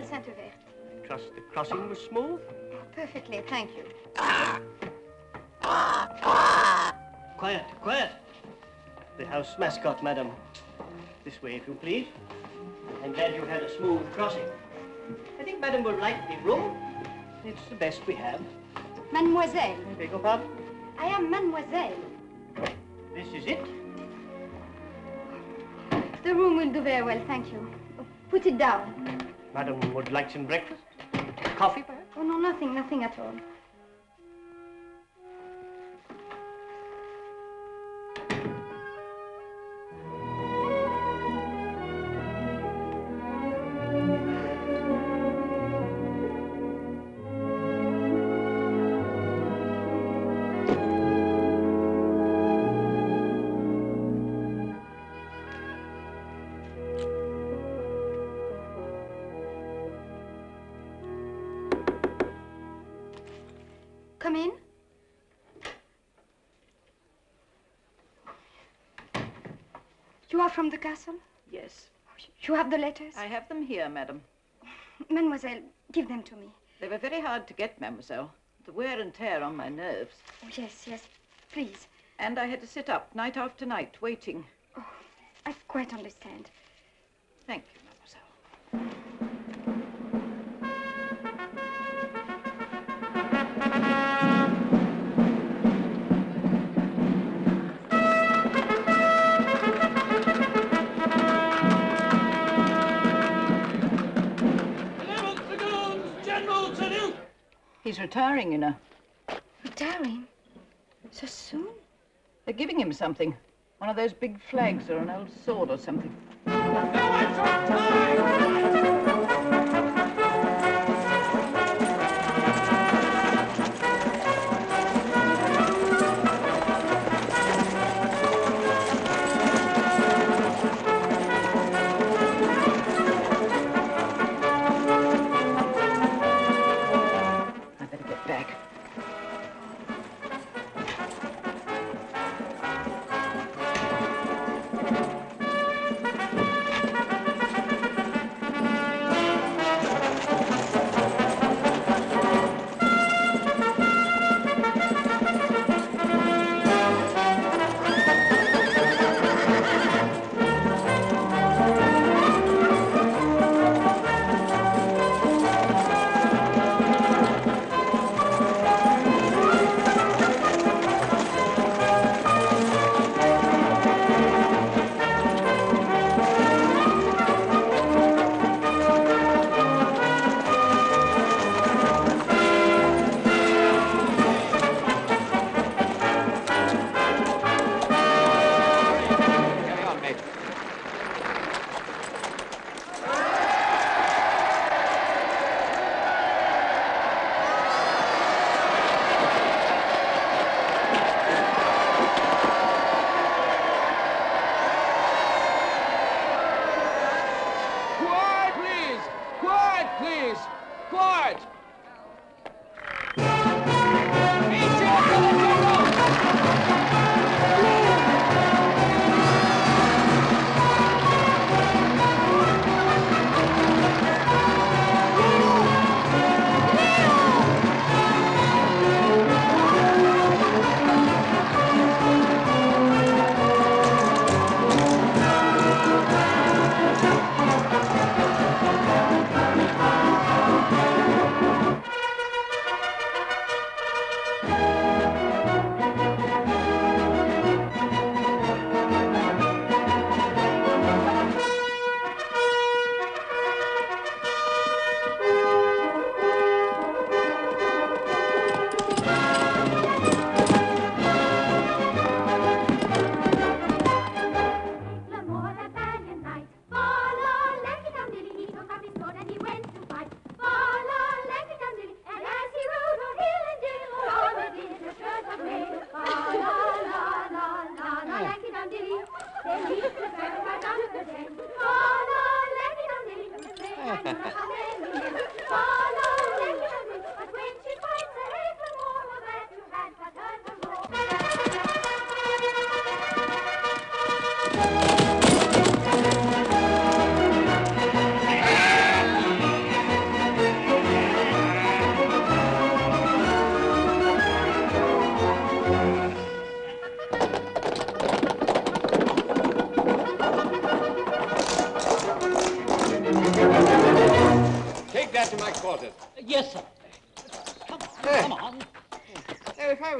Mademoiselle Saint-Hubert. Trust the crossing was smooth? Perfectly, thank you. Quiet, quiet. The house mascot, madam. This way, if you please. I'm glad you had a smooth crossing. I think madam will like the room. It's the best we have. Mademoiselle. Beg your pardon? I am Mademoiselle. This is it? The room will do very well, thank you. Put it down. Madam would like some breakfast? Coffee, perhaps? Oh, no, nothing, nothing at all. From the castle? Yes, You have the letters? I have them here, madam. Mademoiselle, give them to me. They were very hard to get, mademoiselle. The wear and tear on my nerves. Oh, yes, yes, please. And I had to sit up night after night, waiting. Oh, I quite understand. Thank you, retiring, you know. Retiring? So soon? They're giving him something. One of those big flags or an old sword or something.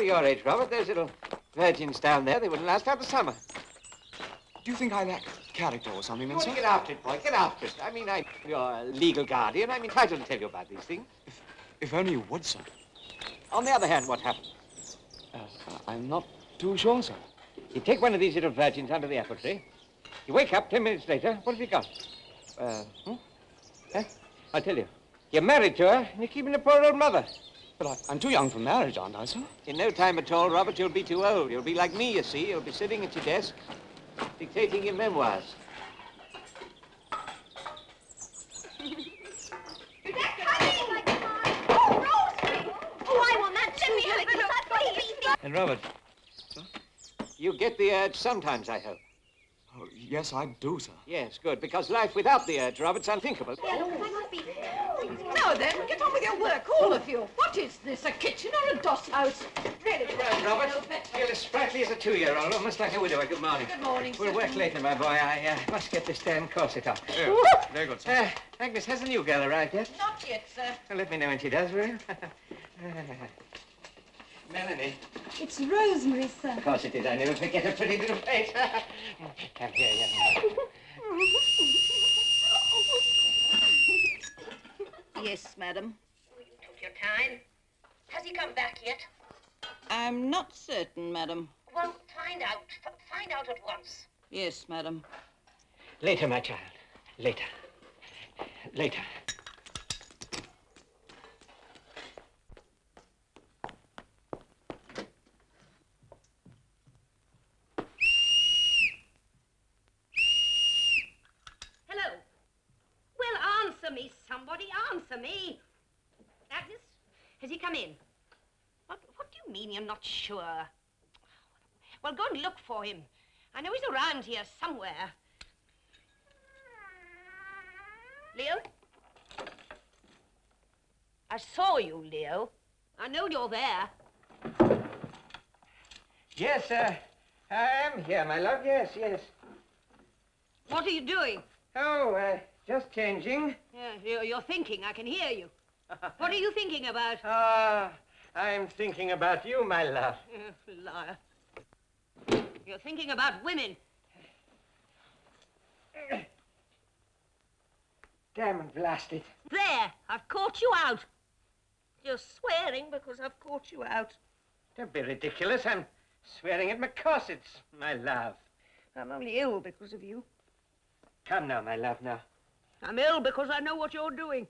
Were your age, Robert, those little virgins down there, they wouldn't last out the summer. Do you think I lack character or something, You then, want sir? to get after it, boy. Get after it. I mean, I'm your legal guardian. I'm entitled to tell you about these things. If only you would, sir. On the other hand, what happened? Uh, I'm not too sure, sir. You take one of these little virgins under the apple tree. You wake up ten minutes later. What have you got? Uh, hmm? Huh? I'll tell you. You're married to her, and you're keeping a poor old mother. But I, I'm too young for marriage, aren't I, sir? In no time at all, Robert, you'll be too old. You'll be like me, you see. You'll be sitting at your desk, dictating your memoirs. Oh, Rosemary! Oh, I want that too. You have that baby. And Robert, you get the urge sometimes, I hope. Oh, yes, I do, sir. Yes, good, because life without the urge, Robert's unthinkable. Now then, get on with your work, all of you. What is this, a kitchen or a doss house? Really, Well, Robert, you're as sprightly as a two-year-old, almost like a widower. Good morning. Good morning, We'll work later, my boy. I uh, must get this damn corset off. Very good, sir. Uh, Agnes, has the new girl arrived yet? Not yet, sir. Well, let me know when she does, will you? Melanie. It's Rosemary, sir. Of course it is. I never forget a pretty little face. Come here, young man. Yes, madam. Oh, you took your time. Has he come back yet? I'm not certain, madam. Well, find out. F- find out at once. Yes, madam. Later, my child. Later. Later. Hello. Well, answer me, somebody. Answer me. Agnes, has he come in? What, what do you mean you're not sure? Well, go and look for him. I know he's around here somewhere. Leo? I saw you, Leo. I know you're there. Yes, uh, I am here, my love. Yes, yes. What are you doing? Oh, uh, just changing. Yeah, you're, you're thinking. I can hear you. What are you thinking about? Ah, I'm thinking about you, my love. Liar. You're thinking about women. Damn and blast it. There, I've caught you out. You're swearing because I've caught you out. Don't be ridiculous. I'm swearing at my corsets, my love. I'm only ill because of you. Come now, my love, now. I'm ill because I know what you're doing.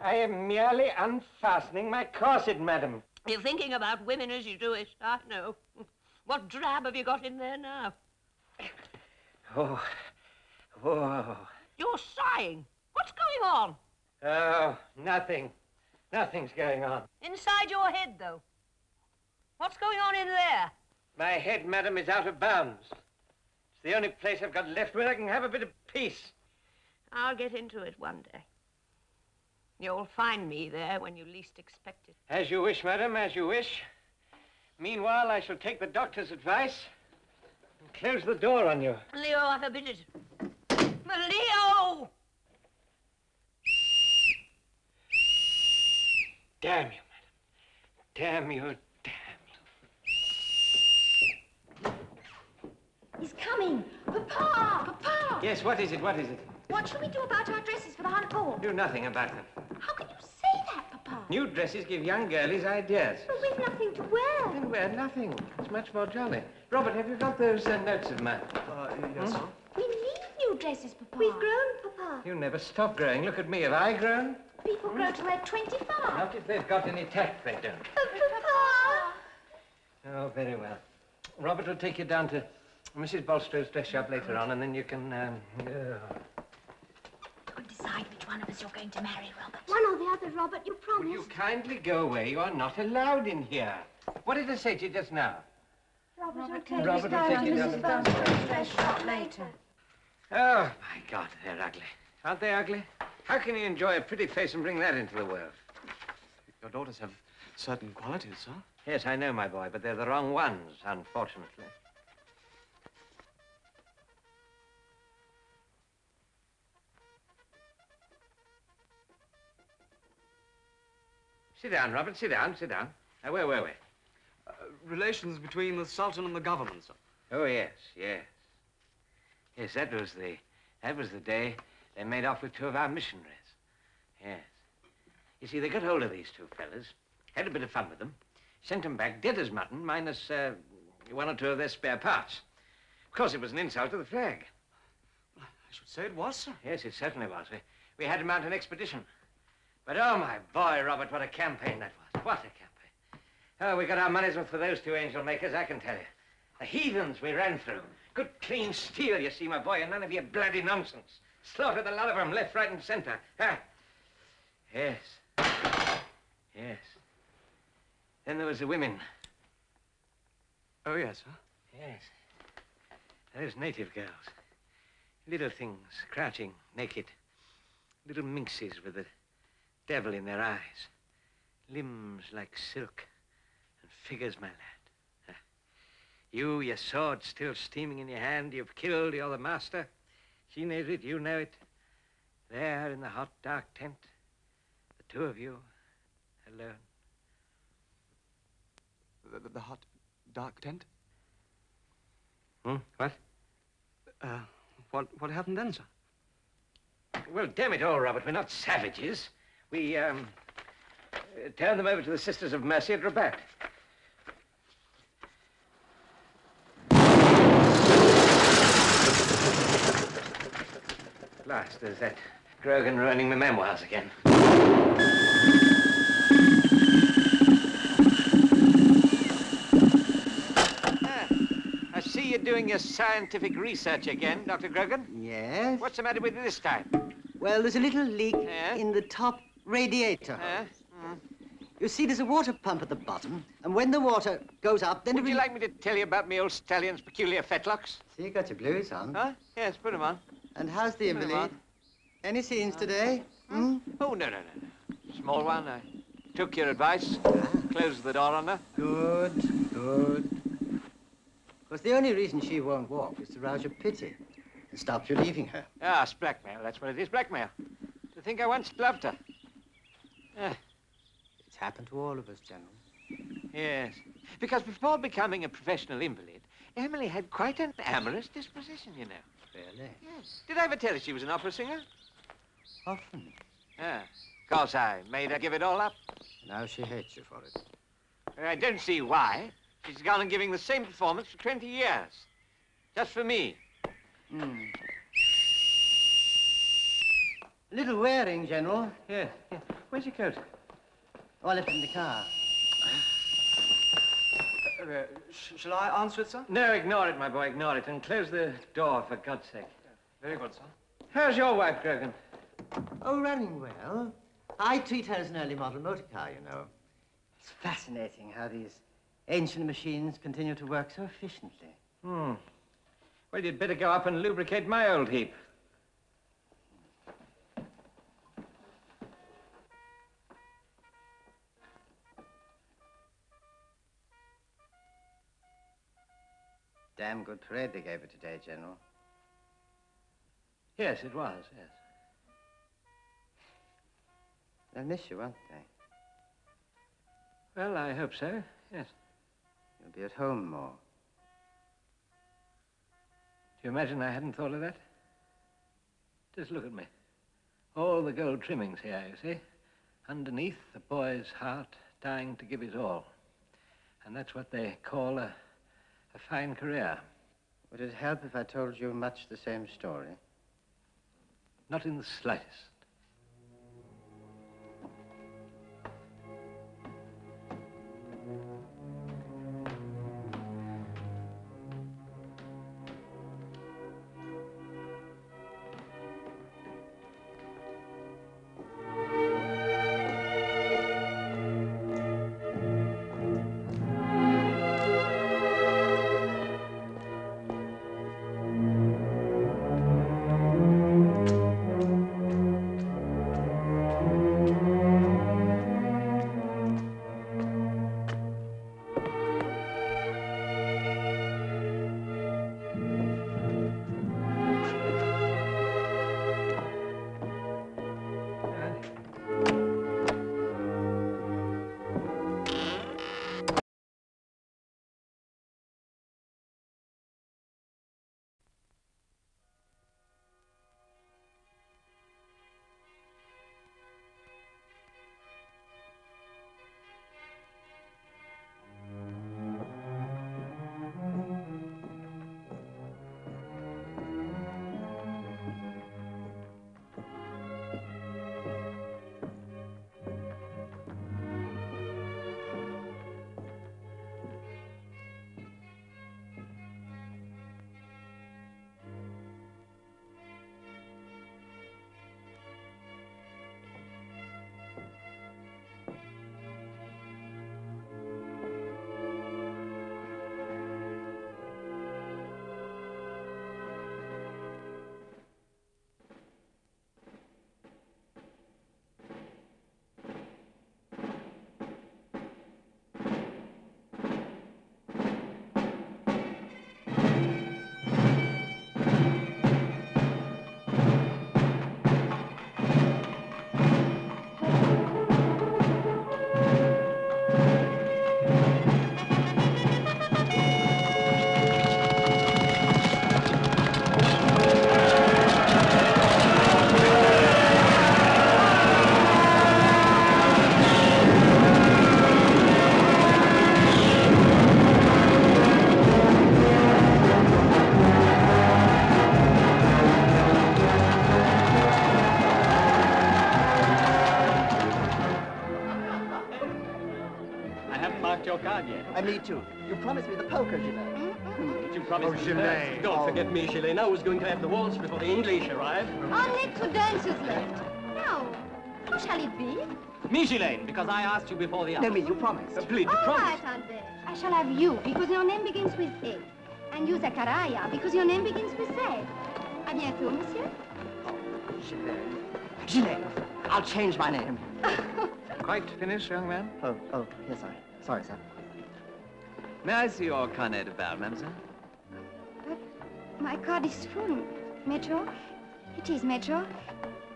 I am merely unfastening my corset, madam. You're thinking about women as you do it. I know. What drab have you got in there now? Oh, oh, You're sighing. What's going on? oh, nothing. Nothing's going on. Inside your head, though. What's going on in there? My head, madam, is out of bounds. It's the only place I've got left where I can have a bit of peace. I'll get into it one day. You'll find me there when you least expect it. As you wish, madam, as you wish. Meanwhile, I shall take the doctor's advice and close the door on you. Leo, I forbid it. Leo! Damn you, madam. Damn you, damn you. He's coming. Papa! Papa! Yes, what is it? What is it? What shall we do about our dresses for the hunt ball? Do nothing about them. How can you say that, Papa? New dresses give young girlies ideas. But we've nothing to wear. Then wear nothing. It's much more jolly. Robert, have you got those uh, notes of mine? yes, sir. We need new dresses, Papa. We've grown, Papa. You never stop growing. Look at me. Have I grown? People grow to wear 25. Not if they've got any tact, they don't. But, Papa! Oh, very well. Robert will take you down to Mrs. Bolstro's dress shop later on, and then you can, um, oh. You can decide which one of us you're going to marry, Robert. One or the other, Robert. You Will promised. you kindly go away? You are not allowed in here. What did I say to you just now? Robert, will take Robert will take you down to Bolstro's dress shop later. Oh, my God, they're ugly. Aren't they ugly? How can you enjoy a pretty face and bring that into the world? Your daughters have certain qualities, sir. Yes, I know, my boy, but they're the wrong ones, unfortunately. Sit down, Robert. Sit down. Sit down. Now, where were we? Uh, relations between the Sultan and the government, sir. Oh, yes, yes. Yes, that was the, that was the day they made off with two of our missionaries. Yes. You see, they got hold of these two fellas, had a bit of fun with them, sent them back dead as mutton, minus uh, one or two of their spare parts. Of course, it was an insult to the flag. I should say it was, sir. Yes, it certainly was. We, we had to mount an expedition. But, oh, my boy, Robert, what a campaign that was. What a campaign. Oh, we got our money's worth for those two angel makers, I can tell you. The heathens we ran through. Good, clean steel, you see, my boy, and none of your bloody nonsense. Slaughtered a lot of them, left, right, and center. Huh? Yes. Yes. Then there was the women. Oh, yes, sir. Yes. Those native girls. Little things, crouching, naked. Little minxes with the devil in their eyes. Limbs like silk. And figures, my lad. You, your sword still steaming in your hand, you've killed, you're the master. She knows it, you know it. There in the hot, dark tent, the two of you, alone. The, the, the hot, dark tent? Hmm? What? Uh, what, what happened then, sir? Well, damn it all, Robert, we're not savages. We, um, turned them over to the Sisters of Mercy at Rabat. At last, there's that Grogan ruining my memoirs again. Ah, I see you're doing your scientific research again, Dr. Grogan. Yes? What's the matter with you this time? Well, there's a little leak Yeah? in the top radiator. Huh? You see, there's a water pump at the bottom, and when the water goes up, then Would you like me to tell you about me old stallion's peculiar fetlocks? See, you got your blues on. Huh? Yes, put 'em on. And how's the Put invalid? Any scenes today? Hmm? Oh, no, no, no. Small one. I took your advice, closed the door on her. Good, good. Of course, the only reason she won't walk is to rouse your pity and stop you leaving her. Ah, it's blackmail. That's what it is, blackmail. To think I once loved her. Ah, It's happened to all of us, General. yes. Because before becoming a professional invalid, Emily had quite an amorous disposition, you know. Really? Yes. Did I ever tell you she was an opera singer? Often. Ah. Of course, I made her give it all up. Now she hates you for it. I don't see why. She's gone on giving the same performance for 20 years. Just for me. Hmm. A little wearing, General. Here, here. Where's your coat? Oh, I left it in the car. Uh, sh shall I answer it, sir? No, ignore it, my boy, ignore it. And close the door, for God's sake. Very good, sir. How's your wife, Grogan? Oh, running well. I treat her as an early model motor car, you know. It's fascinating how these ancient machines continue to work so efficiently. Hmm. Well, you'd better go up and lubricate my old heap. Damn good parade they gave her today, General. Yes, it was, yes. They'll miss you, won't they? Well, I hope so, yes. You'll be at home more. Do you imagine I hadn't thought of that? Just look at me. All the gold trimmings here, you see? Underneath, the boy's heart dying to give his all. And that's what they call a, a fine career. Would it help if I told you much the same story? Not in the slightest. But you promised Oh, me Gillet. first. Don't forget me, Gillet. I was going to have the waltz before the English arrive. Only two dances left. Now, who shall it be? Me, Gillet, because I asked you before the No, others. me, you promised. Uh, please, you All promised. right, Albert. I shall have you because your name begins with A. And you, Zachariah, because your name begins with Z. À bientôt, monsieur. Oh, Gillet. Gillet. I'll change my name. Quite finished, young man? Oh, oh, yes, sorry. Sorry, sir. May I see your carnet de bal, mademoiselle? My card is full, Major. It is, Major.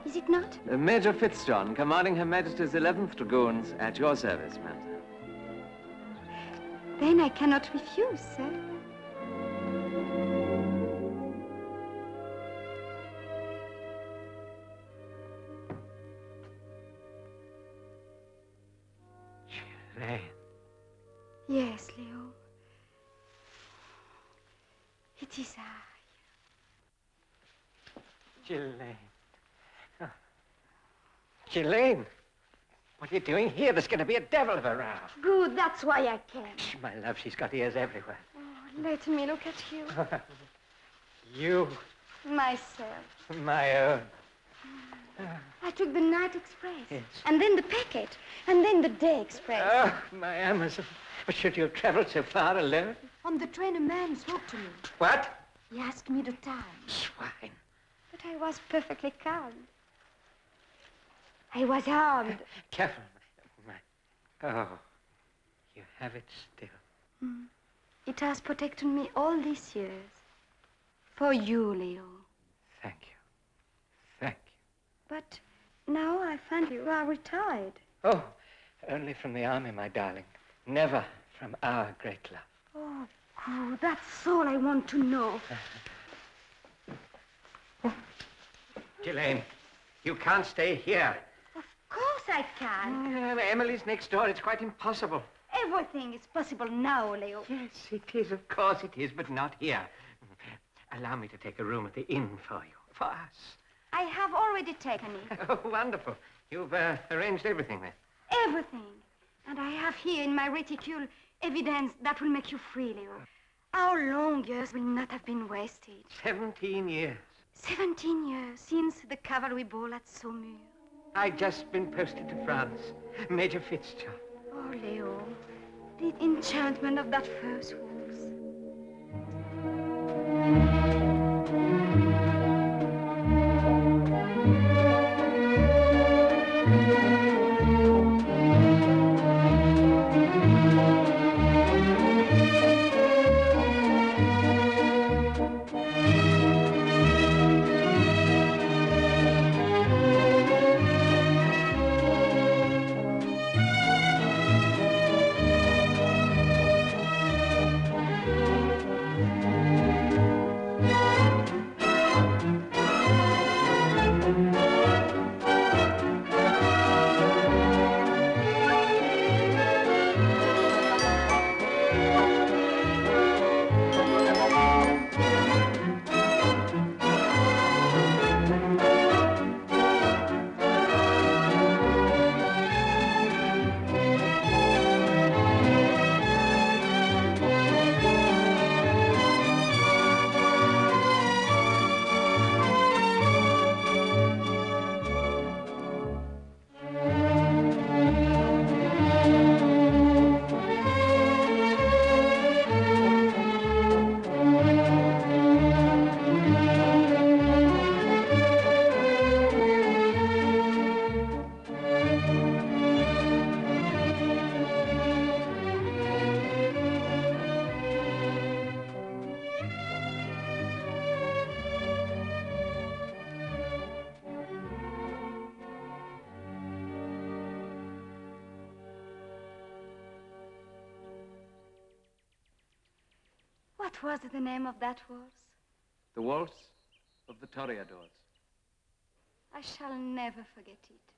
Is it not? Uh, Major Fitzjohn, commanding Her Majesty's 11th Dragoons, at your service, madam. Then I cannot refuse, sir. Ghislaine. Oh. What are you doing here? There's going to be a devil of a row. Good, that's why I came. Shh, my love, she's got ears everywhere. Oh, let me look at you. you, Myself. my own. I took the night express. Yes. And then the packet. And then the day express. Oh, my Amazon. But should you have traveled so far alone? On the train, a man spoke to me. What? He asked me the time. Swine. I was perfectly calm. I was armed. Careful, my, my. Oh, you have it still. Mm. It has protected me all these years. For you, Leo. Thank you. Thank you. But now I find you are retired. Oh, only from the army, my darling. Never from our great love. Oh, good. That's all I want to know. Ghislaine, you can't stay here. Of course I can. Uh, Emily's next door. It's quite impossible. Everything is possible now, Leo. Yes, it is. Of course it is, but not here. Allow me to take a room at the inn for you. For us. I have already taken it. Oh, wonderful. You've uh, arranged everything then. Everything. And I have here in my reticule evidence that will make you free, Leo. Our long years will not have been wasted. Seventeen years. Seventeen years since the cavalry ball at Saumur. I've just been posted to France. Major Fitzjohn. Oh, Leo, the enchantment of that first horse. Was the name of that waltz? The waltz of the Toreadors. I shall never forget it.